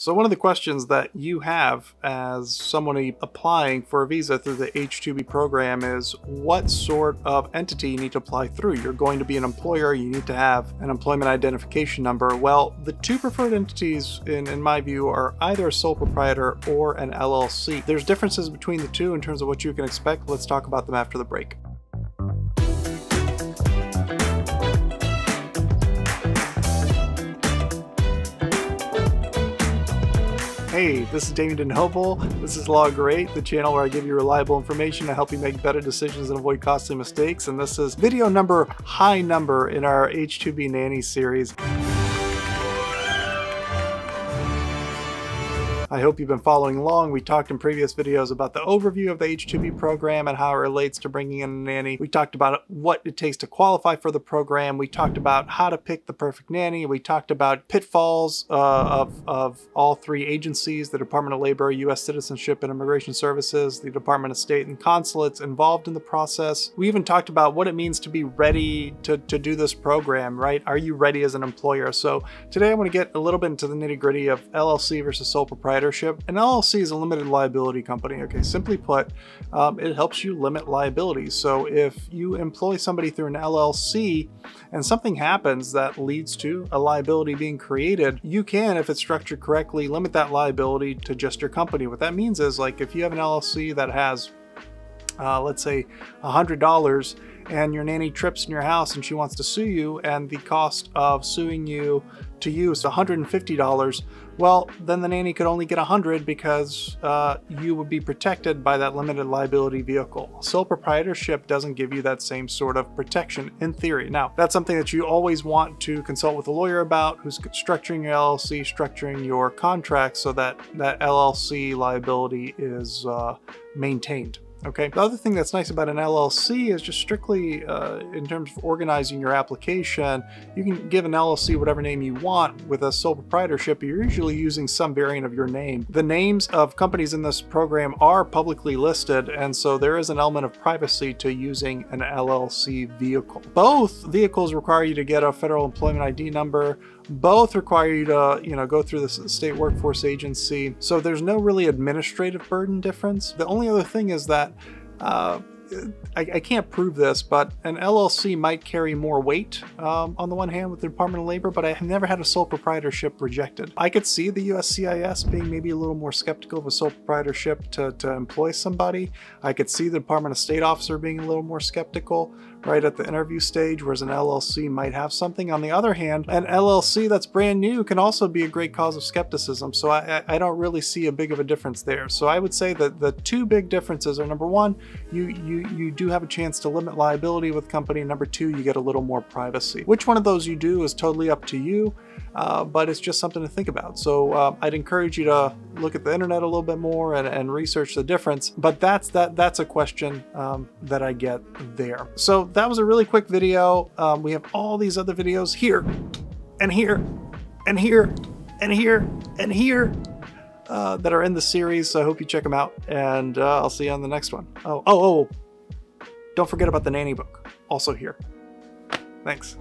So one of the questions that you have as someone applying for a visa through the H-2B program is what sort of entity you need to apply through. You're going to be an employer, you need to have an employment identification number. Well, the two preferred entities in, in my view are either a sole proprietor or an LLC. There's differences between the two in terms of what you can expect. Let's talk about them after the break. Hey, this is Damjan Denoble. This is Law Great, the channel where I give you reliable information to help you make better decisions and avoid costly mistakes. And this is video number high number in our H2B Nanny series. I hope you've been following along. We talked in previous videos about the overview of the H-2B program and how it relates to bringing in a nanny. We talked about what it takes to qualify for the program. We talked about how to pick the perfect nanny. We talked about pitfalls uh, of, of all three agencies, the Department of Labor, U.S. Citizenship and Immigration Services, the Department of State and consulates involved in the process. We even talked about what it means to be ready to, to do this program, right? Are you ready as an employer? So today I want to get a little bit into the nitty gritty of LLC versus sole proprietor proprietorship. An LLC is a limited liability company. Okay, simply put, um, it helps you limit liabilities. So if you employ somebody through an LLC and something happens that leads to a liability being created, you can, if it's structured correctly, limit that liability to just your company. What that means is like if you have an LLC that has uh, let's say $100 and your nanny trips in your house and she wants to sue you and the cost of suing you to you is $150 well then the nanny could only get 100 because uh, you would be protected by that limited liability vehicle. Sole proprietorship doesn't give you that same sort of protection in theory. Now that's something that you always want to consult with a lawyer about who's structuring your llc structuring your contract so that that llc liability is uh, maintained Okay. The other thing that's nice about an LLC is just strictly uh, in terms of organizing your application, you can give an LLC whatever name you want. With a sole proprietorship, you're usually using some variant of your name. The names of companies in this program are publicly listed, and so there is an element of privacy to using an LLC vehicle. Both vehicles require you to get a federal employment ID number, both require you to, you know, go through the state workforce agency. So there's no really administrative burden difference. The only other thing is that uh, I, I, can't prove this, but an LLC might carry more weight um, on the one hand with the Department of Labor, but I have never had a sole proprietorship rejected. I could see the USCIS being maybe a little more skeptical of a sole proprietorship to, to employ somebody. I could see the Department of State officer being a little more skeptical right at the interview stage, whereas an LLC might have something. On the other hand, an LLC that's brand new can also be a great cause of skepticism. So I, I don't really see a big of a difference there. So I would say that the two big differences are number one, you, you, you do have a chance to limit liability with company. Number two, you get a little more privacy. Which one of those you do is totally up to you uh, but it's just something to think about. So uh, I'd encourage you to look at the internet a little bit more and, and research the difference. But that's that that's a question um, that I get there. So that was a really quick video. Um, we have all these other videos here and here and here and here and here uh, that are in the series. So I hope you check them out and uh, I'll see you on the next one. Oh, oh, oh, don't forget about the nanny book, also here. Thanks.